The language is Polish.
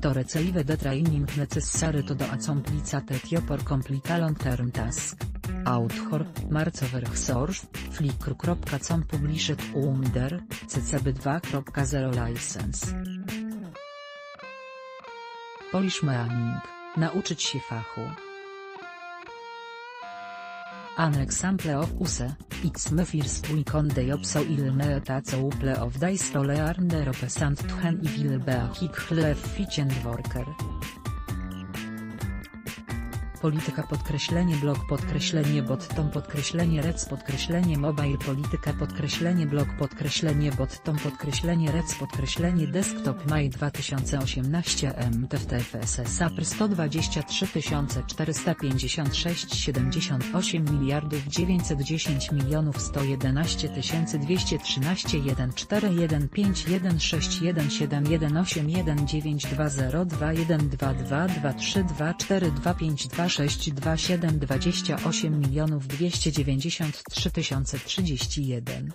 to receive the training necessary to do accomplicat your complete long term task. Author, Marcover Source, flickr.com Published under, ccb2.0 License. Polish Meaning, nauczyć się fachu. An example of use, it's my first week on the job so il me couple of days to learn the ropes and i will be a hick worker. Polityka podkreślenie blog podkreślenie bottom podkreślenie rec podkreślenie mobile polityka podkreślenie blog podkreślenie bottom podkreślenie rec podkreślenie desktop maj 2018 MTFTFSS APR 123 456 78 miliardów 910 milionów 111 213 14161719192021222324232 627 28 milionów 293 031.